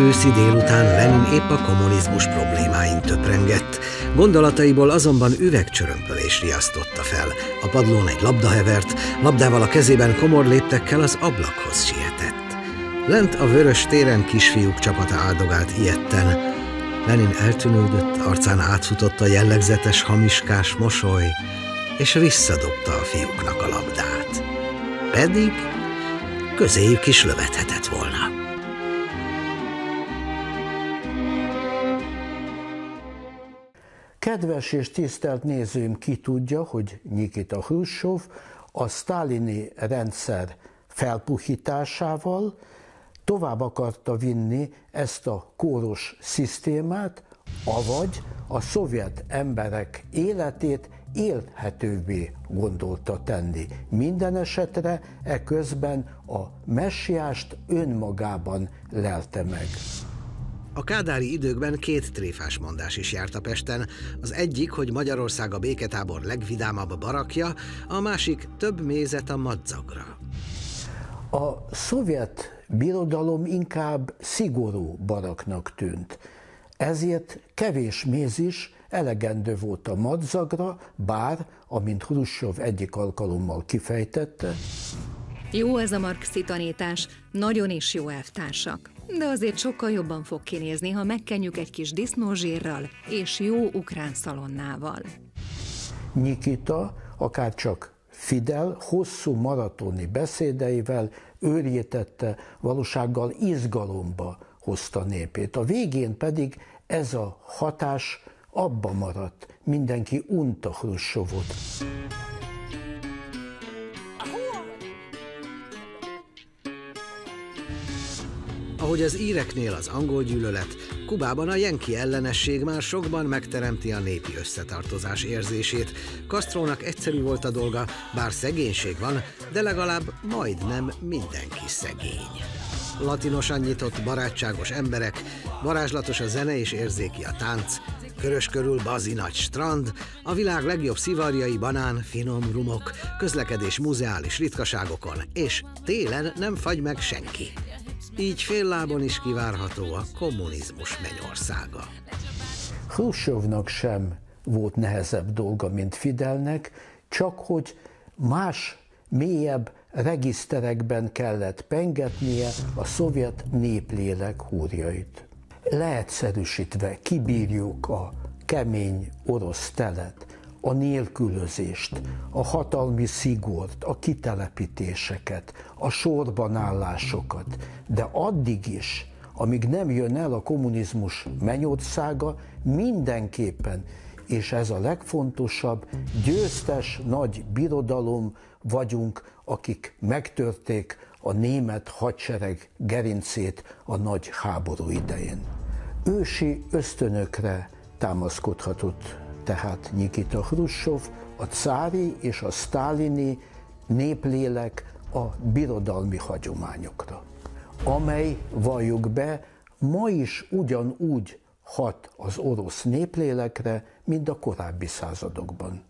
Őszi délután Lenin épp a kommunizmus problémáin töprengett. Gondolataiból azonban üvegcsörömpölés riasztotta fel. A padlón egy labda hevert, labdával a kezében komor léptekkel az ablakhoz sietett. Lent a vörös téren kisfiúk csapata áldogált ilyetten. Lenin eltűnődött, arcán átfutott a jellegzetes hamiskás mosoly, és visszadobta a fiúknak a labdát. Pedig közéjük is lövethetett volna. Kedves és tisztelt nézőim, ki tudja, hogy Nikita Hrusov a sztálini rendszer felpuhításával tovább akarta vinni ezt a kóros szisztémát, avagy a szovjet emberek életét élhetővé gondolta tenni. Minden esetre eközben a messiást önmagában lelte meg. A kádári időkben két tréfás mondás is járt a Pesten. Az egyik, hogy Magyarország a béketábor legvidámabb barakja, a másik több mézet a madzagra. A szovjet birodalom inkább szigorú baraknak tűnt. Ezért kevés méz is elegendő volt a madzagra, bár, amint Hrusov egyik alkalommal kifejtette, jó ez a marxi tanítás, nagyon is jó elvtársak. De azért sokkal jobban fog kinézni, ha megkenjük egy kis disznózsírral és jó ukrán szalonnával. Nikita, akár csak Fidel hosszú maratoni beszédeivel őrjétette, valósággal izgalomba hozta népét. A végén pedig ez a hatás abba maradt, mindenki unta Hrusovot. Ahogy az íreknél az angol gyűlölet, Kubában a jenki ellenesség már sokban megteremti a népi összetartozás érzését. Castrónak egyszerű volt a dolga, bár szegénység van, de legalább majdnem mindenki szegény. Latinosan nyitott, barátságos emberek, varázslatos a zene és érzéki a tánc, körös körül bazi nagy strand, a világ legjobb szivarjai, banán, finom rumok, közlekedés muzeális ritkaságokon, és télen nem fagy meg senki. Így fél lábon is kivárható a kommunizmus mennyországa. Hrusovnak sem volt nehezebb dolga, mint Fidelnek, csak hogy más, mélyebb regiszterekben kellett pengetnie a szovjet néplélek húrjait. Leegyszerűsítve kibírjuk a kemény orosz telet, a nélkülözést, a hatalmi szigort, a kitelepítéseket, a sorbanállásokat, de addig is, amíg nem jön el a kommunizmus mennyországa, mindenképpen, és ez a legfontosabb, győztes nagy birodalom vagyunk, akik megtörték a német hadsereg gerincét a nagy háború idején. Ősi ösztönökre támaszkodhatott tehát Nikita Hrusov, a cári és a sztálini néplélek a birodalmi hagyományokra, amely, valljuk be, ma is ugyanúgy hat az orosz néplélekre, mint a korábbi századokban.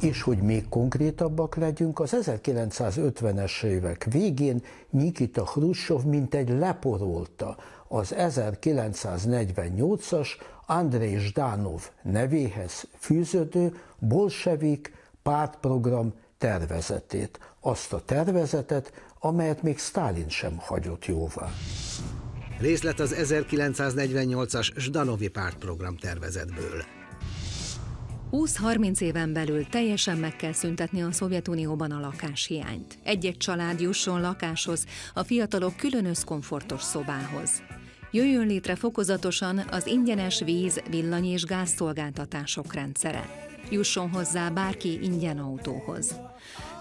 És hogy még konkrétabbak legyünk, az 1950-es évek végén Nikita Hrusov mintegy leporolta az 1948-as Andrei Zsdánov nevéhez fűződő bolsevik pártprogram tervezetét, azt a tervezetet, amelyet még Stalin sem hagyott jóvá. Részlet az 1948-as Zsdanovi pártprogram tervezetből. 20-30 éven belül teljesen meg kell szüntetni a Szovjetunióban a lakáshiányt. Egy-egy család jusson lakáshoz, a fiatalok külön összkomfortos szobához. Jöjjön létre fokozatosan az ingyenes víz, villany és gázszolgáltatások rendszere. Jusson hozzá bárki ingyen autóhoz.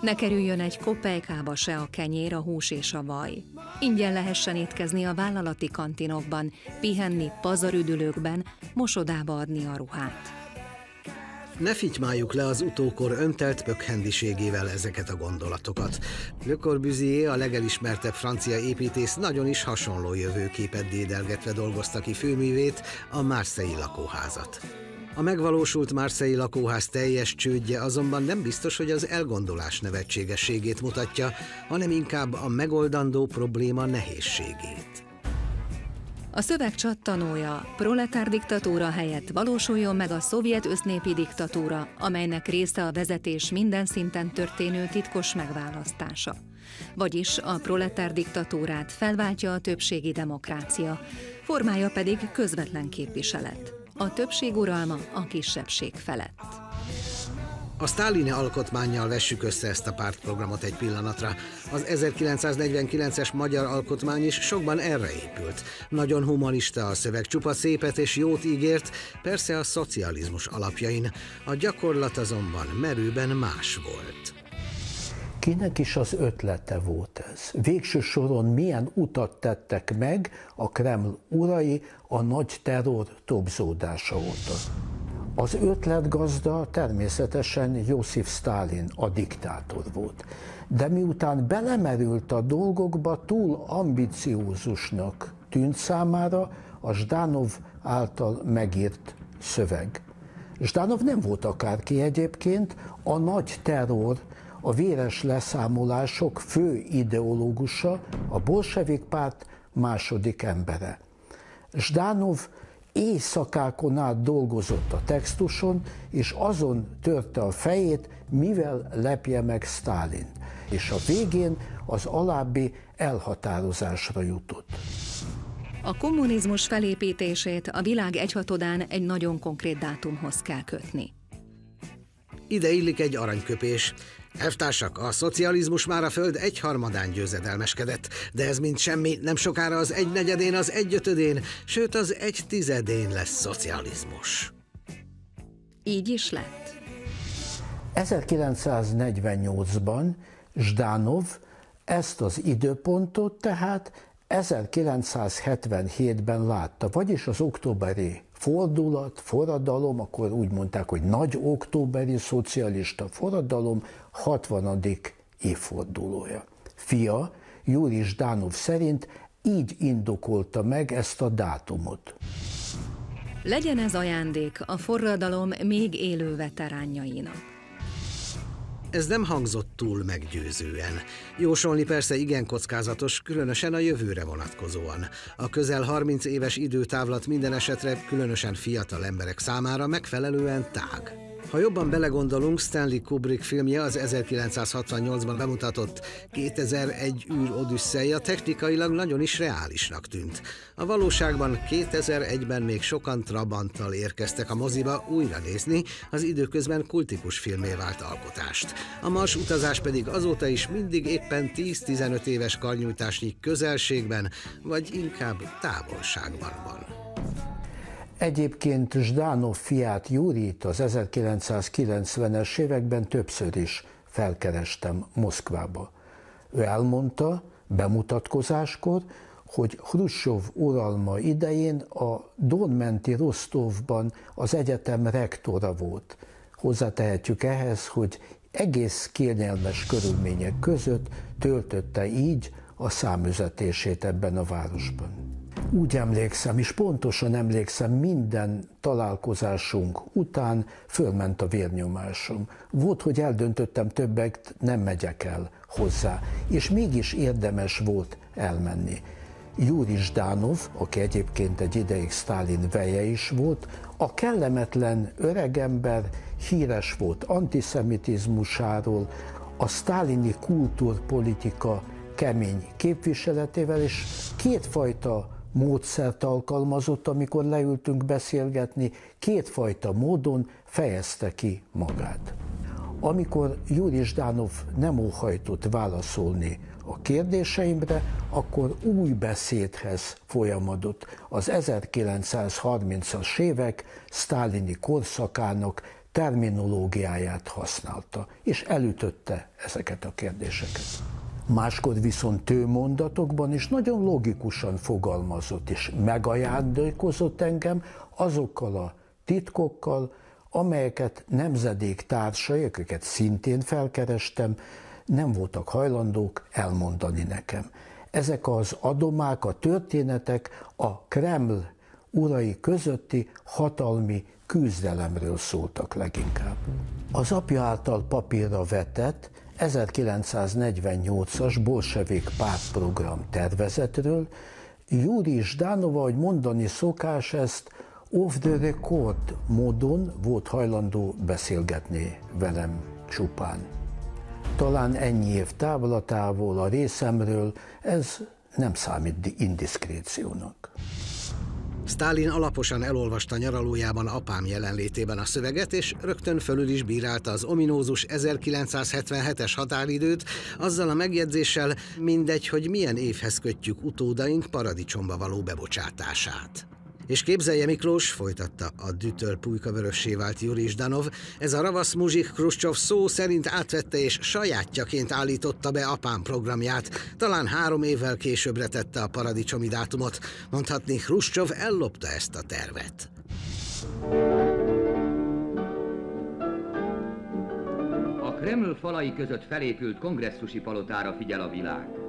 Ne kerüljön egy kopejkába se a kenyér, a hús és a vaj. Ingyen lehessen étkezni a vállalati kantinokban, pihenni pazarüdülőkben, mosodába adni a ruhát. Ne fitymáljuk le az utókor öntelt pökhendiségével ezeket a gondolatokat. Le Corbusier, a legelismertebb francia építész nagyon is hasonló jövőképet dédelgetve dolgozta ki főművét, a Marseille lakóházat. A megvalósult Marseille lakóház teljes csődje azonban nem biztos, hogy az elgondolás nevetségességét mutatja, hanem inkább a megoldandó probléma nehézségét. A szöveg csattanója, proletár diktatúra helyett valósuljon meg a szovjet össznépi diktatúra, amelynek része a vezetés minden szinten történő titkos megválasztása. Vagyis a proletár diktatúrát felváltja a többségi demokrácia, formája pedig közvetlen képviselet. A többség uralma a kisebbség felett. A sztálini alkotmányjal vessük össze ezt a pártprogramot egy pillanatra. Az 1949-es magyar alkotmány is sokban erre épült. Nagyon humanista a szöveg, csupa szépet és jót ígért, persze a szocializmus alapjain. A gyakorlat azonban merőben más volt. Kinek is az ötlete volt ez? Végső soron milyen utat tettek meg a Kreml urai a nagy terror tobzódása óta? Az ötletgazda természetesen József Stalin, a diktátor volt. De miután belemerült a dolgokba, túl ambiciózusnak tűnt számára a Zsdánov által megírt szöveg. Zsdánov nem volt akárki egyébként, a nagy terror, a véres leszámolások fő ideológusa, a bolsevik párt második embere. Zsdánov éjszakákon át dolgozott a textuson, és azon törte a fejét, mivel lepje meg Stálin. És a végén az alábbi elhatározásra jutott. A kommunizmus felépítését a világ egyhatodán egy nagyon konkrét dátumhoz kell kötni. Ide illik egy aranyköpés. Elvtársak, a szocializmus már a föld egyharmadán győzedelmeskedett, de ez mind semmi, nem sokára az egy negyedén, az egyötödén, sőt az egy tizedén lesz szocializmus. Így is lett. 1948-ban Zsdánov ezt az időpontot tehát 1977-ben látta, vagyis az októberi fordulat, forradalom, akkor úgy mondták, hogy nagy októberi szocialista forradalom 60. évfordulója. Fia, Júri Zsdánov szerint így indokolta meg ezt a dátumot. Legyen ez ajándék a forradalom még élő veteránjainak. Ez nem hangzott túl meggyőzően. Jósolni persze igen kockázatos, különösen a jövőre vonatkozóan. A közel 30 éves időtávlat minden esetre, különösen fiatal emberek számára megfelelően tág. Ha jobban belegondolunk, Stanley Kubrick filmje az 1968-ban bemutatott 2001 űr odüsszeja technikailag nagyon is reálisnak tűnt. A valóságban 2001-ben még sokan Trabanttal érkeztek a moziba újra nézni, az időközben kultikus filmé vált alkotást. A Mars utazás pedig azóta is mindig éppen 10-15 éves karnyújtásnyi közelségben, vagy inkább távolságban van. Egyébként Zsdánov fiát Júrit az 1990-es években többször is felkerestem Moszkvába. Ő elmondta bemutatkozáskor, hogy Hrusov uralma idején a Donmenti Rostovban az egyetem rektora volt. Hozzátehetjük ehhez, hogy egész kényelmes körülmények között töltötte így a számüzetését ebben a városban. Úgy emlékszem, és pontosan emlékszem, minden találkozásunk után fölment a vérnyomásom. Volt, hogy eldöntöttem többet, nem megyek el hozzá, és mégis érdemes volt elmenni. Júri Zsdánov, aki egyébként egy ideig Stálin veje is volt, a kellemetlen öregember híres volt antiszemitizmusáról, a sztálini kultúrpolitika kemény képviseletével, és kétfajta módszert alkalmazott, amikor leültünk beszélgetni, kétfajta módon fejezte ki magát. Amikor Júri Zsdánov nem óhajtott válaszolni a kérdéseimre, akkor új beszédhez folyamodott. Az 1930-as évek sztálini korszakának terminológiáját használta, és elütötte ezeket a kérdéseket. Máskor viszont tőmondatokban is nagyon logikusan fogalmazott, és megajándékozott engem azokkal a titkokkal, amelyeket nemzedék társai, akiket szintén felkerestem, nem voltak hajlandók elmondani nekem. Ezek az adomák, a történetek a Kreml urai közötti hatalmi küzdelemről szóltak leginkább. Az apja által papírra vetett 1948-as bolsevik pártprogram tervezetről Júri Zsdánova, hogy mondani szokás ezt, off the record módon volt hajlandó beszélgetni velem csupán. Talán ennyi év távlatából a részemről ez nem számít indiszkréciónak. Stálin alaposan elolvasta nyaralójában apám jelenlétében a szöveget, és rögtön fölül is bírálta az ominózus 1977-es határidőt, azzal a megjegyzéssel, mindegy, hogy milyen évhez kötjük utódaink paradicsomba való bebocsátását. És képzelje Miklós, folytatta a dütör vörössé vált Juri Zdanov, ez a ravasz muzsik Kruscsov szó szerint átvette és sajátjaként állította be apám programját, talán három évvel későbbre tette a paradicsomi dátumot. Mondhatni, Kruscsov ellopta ezt a tervet. A Kreml falai között felépült kongresszusi palotára figyel a világ.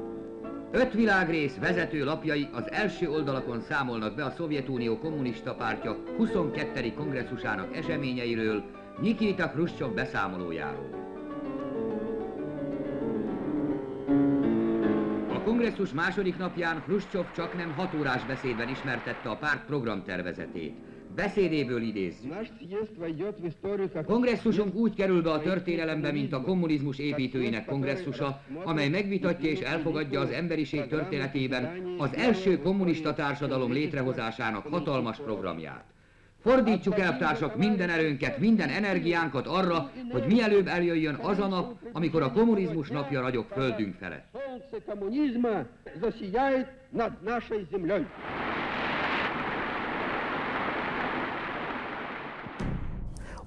Öt világrész vezető lapjai az első oldalakon számolnak be a Szovjetunió kommunista pártja 22. kongresszusának eseményeiről, Nikita Khrushchev beszámolójáról. A kongresszus második napján Khrushchev csak nem hat órás beszédben ismertette a párt programtervezetét. Beszédéből idézzük. Kongresszusunk úgy kerül be a történelembe, mint a kommunizmus építőinek kongresszusa, amely megvitatja és elfogadja az emberiség történetében az első kommunista társadalom létrehozásának hatalmas programját. Fordítsuk el, társak, minden erőnket, minden energiánkat arra, hogy mielőbb eljöjjön az a nap, amikor a kommunizmus napja ragyog földünk felett.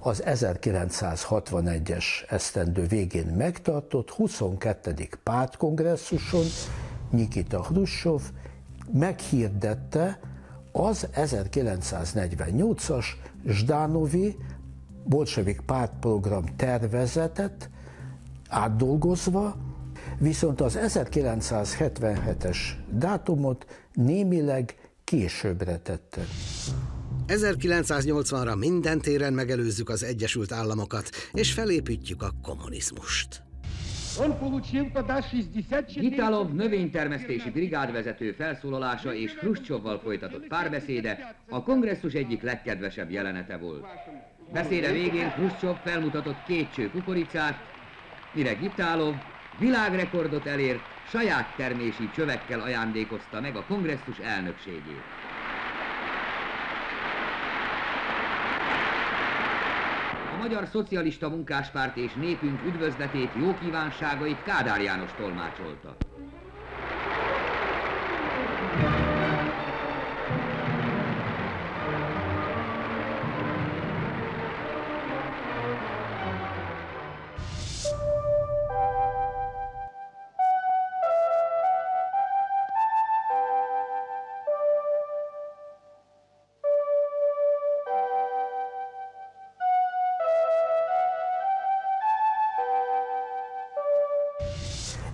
Az 1961-es esztendő végén megtartott 22. pártkongresszuson Nikita Hruscsov meghirdette az 1948-as Zsdánovi bolsevik pártprogram tervezetet átdolgozva, viszont az 1977-es dátumot némileg későbbre tette. 1980-ra minden téren megelőzzük az Egyesült Államokat, és felépítjük a kommunizmust. Gitalov növénytermesztési brigádvezető felszólalása és Khrushchevval folytatott párbeszéde a kongresszus egyik legkedvesebb jelenete volt. Beszéde végén Khrushchev felmutatott két cső kukoricát, mire Gitalov világrekordot elért, saját termési csövekkel ajándékozta meg a kongresszus elnökségét. Magyar Szocialista Munkáspárt és népünk üdvözletét, jó kívánságait Kádár János tolmácsolta.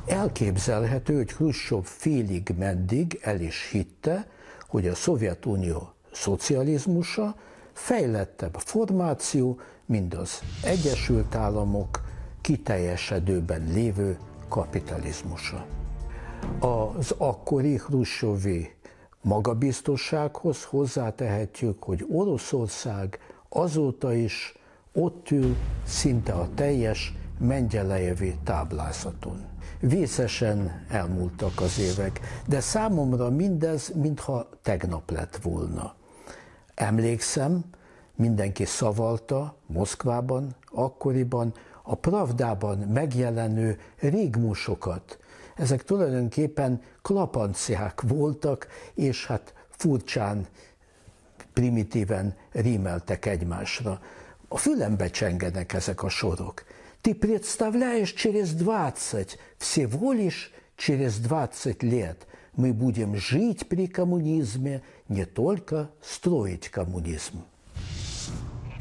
Elképzelhető, hogy Khrushchev félig meddig el is hitte, hogy a Szovjetunió szocializmusa fejlettebb formáció, mint az Egyesült Államok kiteljesedőben lévő kapitalizmusa. Az akkori Khrushchevi magabiztossághoz hozzátehetjük, hogy Oroszország azóta is ott ül szinte a teljes Mengyelejevi táblázaton. Vészesen elmúltak az évek, de számomra mindez, mintha tegnap lett volna. Emlékszem, mindenki szavalta Moszkvában, akkoriban a Pravdában megjelenő régmusokat. Ezek tulajdonképpen klapanciák voltak, és hát furcsán, primitíven rímeltek egymásra. A fülembe csengenek ezek a sorok Ты представляешь, через 20, всего лишь через 20 лет мы будем жить при коммунизме, не только строить коммунизм.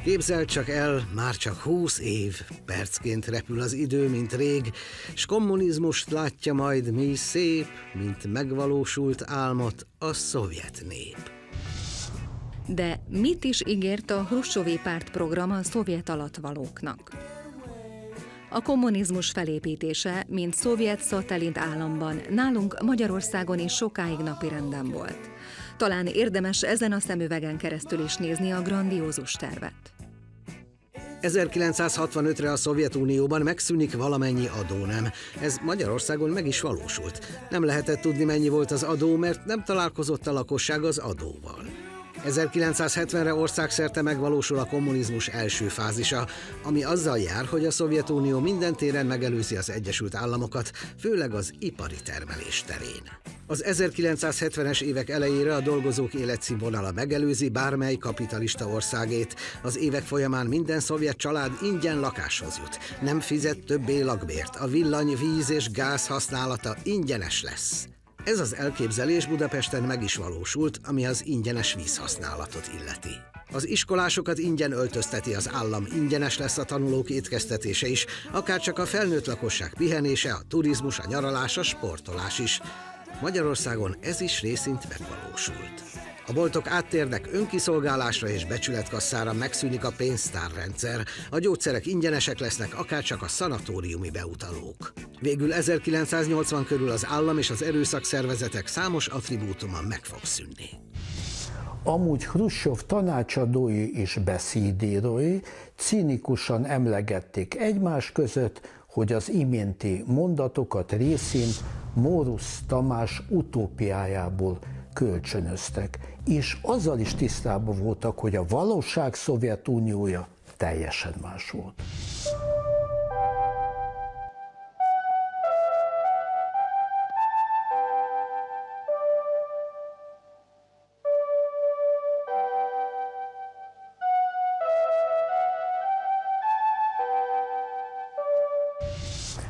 Képzeld csak el, már csak húsz év, percként repül az idő, mint rég, s kommunizmust látja majd mi szép, mint megvalósult álmot a szovjet nép. De mit is ígért a Hrussovi pártprogram a szovjet alattvalóknak? A kommunizmus felépítése, mint szovjet szatellit államban, nálunk Magyarországon is sokáig napirenden volt. Talán érdemes ezen a szemüvegen keresztül is nézni a grandiózus tervet. 1965-re a Szovjetunióban megszűnik valamennyi adónem. Ez Magyarországon meg is valósult. Nem lehetett tudni, mennyi volt az adó, mert nem találkozott a lakosság az adóval. 1970-re országszerte megvalósul a kommunizmus első fázisa, ami azzal jár, hogy a Szovjetunió minden téren megelőzi az Egyesült Államokat, főleg az ipari termelés terén. Az 1970-es évek elejére a dolgozók életszínvonala megelőzi bármely kapitalista országét. Az évek folyamán minden szovjet család ingyen lakáshoz jut. Nem fizet többé lakbért. A villany, víz és gáz használata ingyenes lesz. Ez az elképzelés Budapesten meg is valósult, ami az ingyenes vízhasználatot illeti. Az iskolásokat ingyen öltözteti az állam, ingyenes lesz a tanulók étkeztetése is, akár csak a felnőtt lakosság pihenése, a turizmus, a nyaralás, a sportolás is. Magyarországon ez is részint megvalósult. A boltok áttérnek önkiszolgálásra és becsületkasszára megszűnik a pénztárrendszer, a gyógyszerek ingyenesek lesznek, akár csak a szanatóriumi beutalók. Végül 1980 körül az állam és az erőszakszervezetek számos attribútuma meg fog szűnni. Amúgy Hrusov tanácsadói és beszédírói cinikusan emlegették egymás között, hogy az iménti mondatokat részint Mórusz Tamás utópiájából kölcsönöztek, és azzal is tisztában voltak, hogy a valóság Szovjetuniója teljesen más volt.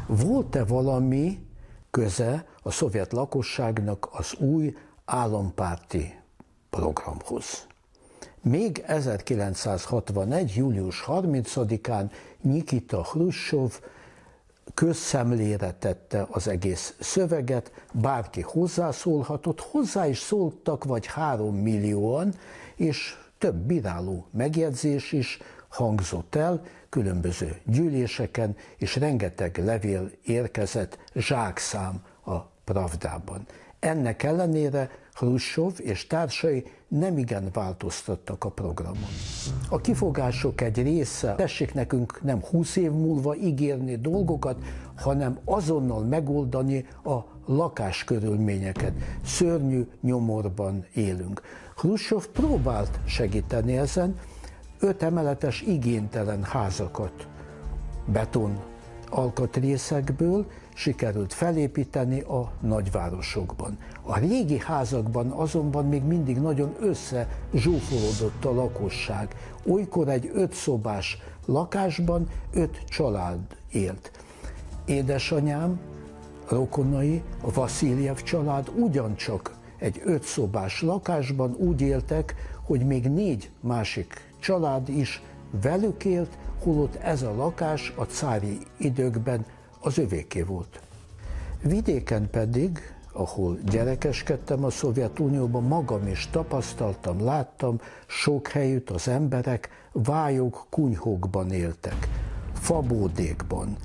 Volt-e valami köze a szovjet lakosságnak az új állampárti programhoz. Még 1961. július 30-án Nikita Hrusov közszemlére tette az egész szöveget, bárki hozzászólhatott, hozzá is szóltak vagy három millióan, és több bíráló megjegyzés is hangzott el különböző gyűléseken, és rengeteg levél érkezett zsákszám a Pravdában. Ennek ellenére Hrusov és társai nem igen változtattak a programon. A kifogások egy része, tessék nekünk nem 20 év múlva ígérni dolgokat, hanem azonnal megoldani a lakáskörülményeket. Szörnyű nyomorban élünk. Hrusov próbált segíteni ezen, öt emeletes igénytelen házakat beton alkatrészekből sikerült felépíteni a nagyvárosokban. A régi házakban azonban még mindig nagyon összezsúfolódott a lakosság. Olykor egy ötszobás lakásban öt család élt. Édesanyám, rokonai, a Vasiljev család ugyancsak egy ötszobás lakásban úgy éltek, hogy még négy másik család is velük élt, holott ez a lakás a cári időkben az övéké volt. Vidéken pedig, ahol gyerekeskedtem a Szovjetunióban, magam is tapasztaltam, láttam, sok helyütt az emberek vályok, kunyhókban éltek, fabódékban,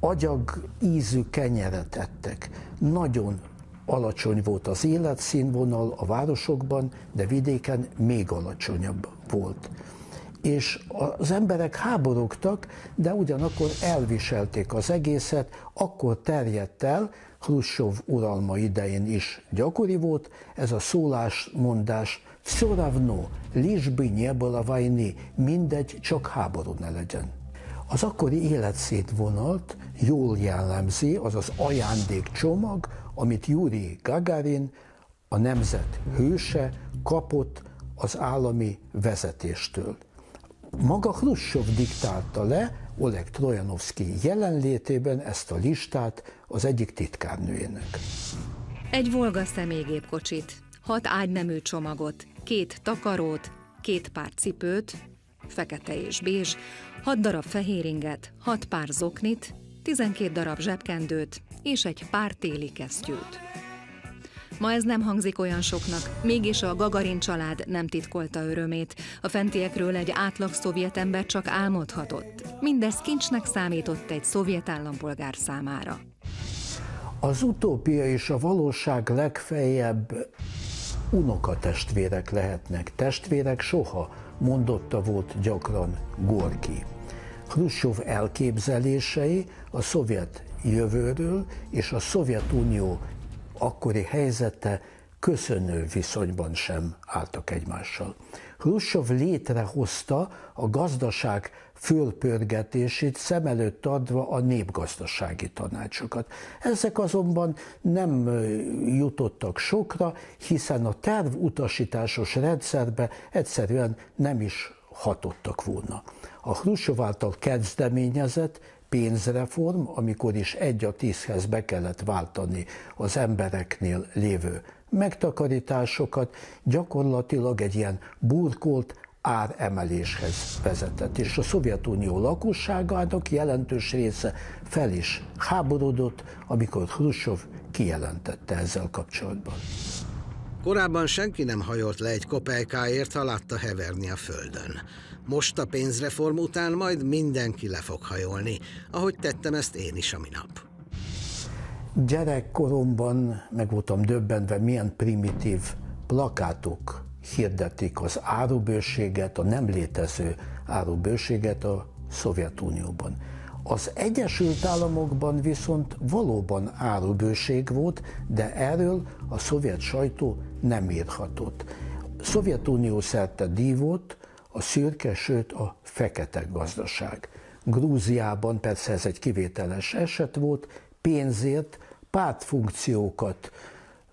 agyag ízű kenyeret ettek. Nagyon alacsony volt az életszínvonal a városokban, de vidéken még alacsonyabb volt és az emberek háborogtak, de ugyanakkor elviselték az egészet, akkor terjedt el, Khrushchev uralma idején is gyakori volt, ez a szólásmondás, все равно, лишь бы не было войны, mindegy, csak háború ne legyen. Az akkori életszétvonalt jól jellemzi az az ajándékcsomag, amit Yuri Gagarin, a nemzet hőse kapott az állami vezetéstől. Maga Khrushchev diktálta le Oleg Trojanovszki jelenlétében ezt a listát az egyik titkárnőjének. Egy Volga személygépkocsit, hat ágynemű csomagot, két takarót, két pár cipőt, fekete és bézs, 6 darab fehéringet, 6 pár zoknit, 12 darab zsebkendőt és egy pár téli kesztyűt. Ma ez nem hangzik olyan soknak, mégis a Gagarin család nem titkolta örömét. A fentiekről egy átlag szovjet ember csak álmodhatott. Mindez kincsnek számított egy szovjet állampolgár számára. Az utópia és a valóság legfeljebb unokatestvérek lehetnek. Testvérek soha, mondotta volt gyakran Gorki. Khrushchev elképzelései a szovjet jövőről és a Szovjetunió akkori helyzete köszönő viszonyban sem álltak egymással. Khrushchev létrehozta a gazdaság fölpörgetését, szem előtt tartva a népgazdasági tanácsokat. Ezek azonban nem jutottak sokra, hiszen a tervutasításos rendszerbe egyszerűen nem is hatottak volna. A Khrushchev által kezdeményezett pénzreform, amikor is egy a tízhez be kellett váltani az embereknél lévő megtakarításokat, gyakorlatilag egy ilyen burkolt áremeléshez vezetett, és a Szovjetunió lakosságának jelentős része fel is háborodott, amikor Khrushchev kijelentette ezzel kapcsolatban. Korábban senki nem hajolt le egy kopejkáért, ha látta heverni a földön. Most a pénzreform után majd mindenki le fog hajolni, ahogy tettem ezt én is a minap. Gyerekkoromban meg voltam döbbenve, milyen primitív plakátok hirdetik az árubőséget, a nem létező árubőséget a Szovjetunióban. Az Egyesült Államokban viszont valóban árubőség volt, de erről a szovjet sajtó nem írhatott. Szovjetunió szerte dívott, a szürke, sőt a fekete gazdaság. Grúziában persze ez egy kivételes eset volt, pénzért pártfunkciókat,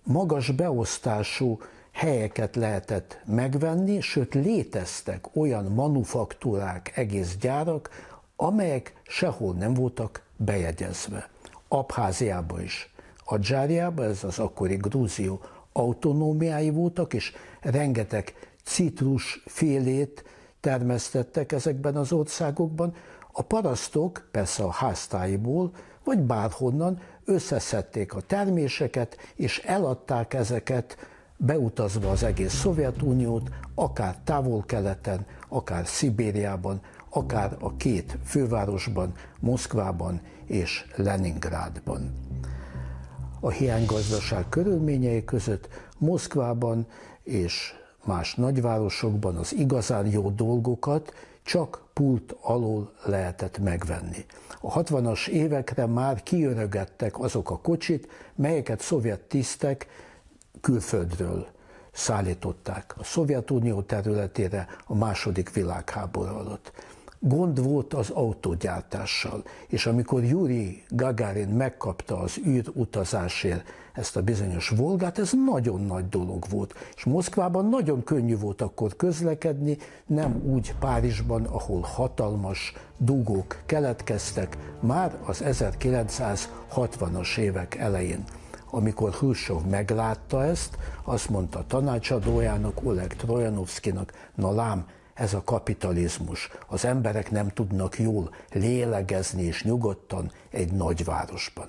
magas beosztású helyeket lehetett megvenni, sőt léteztek olyan manufaktúrák, egész gyárak, amelyek sehol nem voltak bejegyezve. Abháziában is, Adzsáriában, ez az akkori Grúzió autonómiái voltak, és rengeteg citrus félét termesztettek ezekben az országokban. A parasztok persze a háztáiból, vagy bárhonnan összeszedték a terméseket, és eladták ezeket beutazva az egész Szovjetuniót, akár távol-keleten, akár Szibériában, akár a két fővárosban, Moszkvában és Leningrádban. A hiánygazdaság körülményei között Moszkvában és más nagyvárosokban az igazán jó dolgokat csak pult alól lehetett megvenni. A 60-as évekre már kiörögettek azok a kocsit, melyeket szovjet tisztek külföldről szállították a Szovjetunió területére a második világháború alatt. Gond volt az autógyártással, és amikor Yuri Gagarin megkapta az űrutazásért ezt a bizonyos Volgát, ez nagyon nagy dolog volt. És Moszkvában nagyon könnyű volt akkor közlekedni, nem úgy Párizsban, ahol hatalmas dugók keletkeztek már az 1960-as évek elején. Amikor Khrushchev meglátta ezt, azt mondta tanácsadójának, Oleg Trojanovszkinak, na lám, ez a kapitalizmus. Az emberek nem tudnak jól lélegezni és nyugodtan egy nagyvárosban.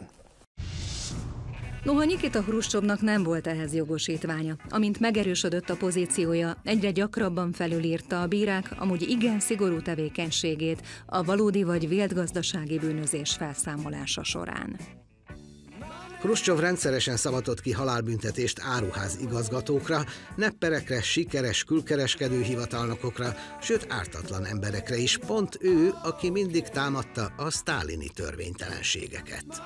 Noha Nikita Hruscsovnak nem volt ehhez jogosítványa. Amint megerősödött a pozíciója, egyre gyakrabban felülírta a bírák amúgy igen szigorú tevékenységét a valódi vagy vélt gazdasági bűnözés felszámolása során. Khrushchev rendszeresen szabatott ki halálbüntetést áruház igazgatókra, nepperekre, sikeres külkereskedő hivatalnokokra, sőt ártatlan emberekre is, pont ő, aki mindig támadta a sztálini törvénytelenségeket.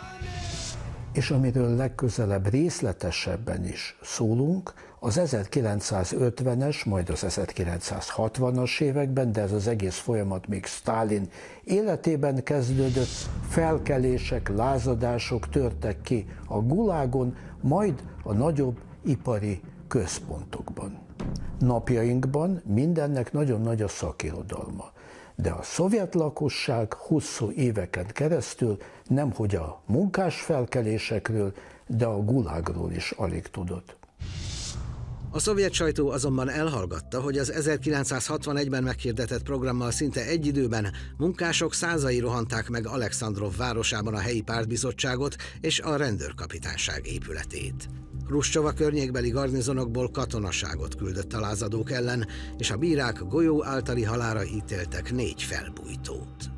És amiről legközelebb részletesebben is szólunk, az 1950-es, majd az 1960-as években, de ez az egész folyamat még Stalin életében kezdődött, felkelések, lázadások törtek ki a gulágon, majd a nagyobb ipari központokban. Napjainkban mindennek nagyon nagy a szakirodalma de a szovjet lakosság hosszú éveken keresztül nemhogy a munkás felkelésekről, de a gulágról is alig tudott. A szovjet sajtó azonban elhallgatta, hogy az 1961-ben meghirdetett programmal szinte egy időben munkások százai rohanták meg Alexandrov városában a helyi pártbizottságot és a rendőrkapitányság épületét. Ruscsova környékbeli garnizonokból katonaságot küldött a lázadók ellen, és a bírák golyó általi halára ítéltek négy felbújtót.